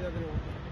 ചെയ്താൽ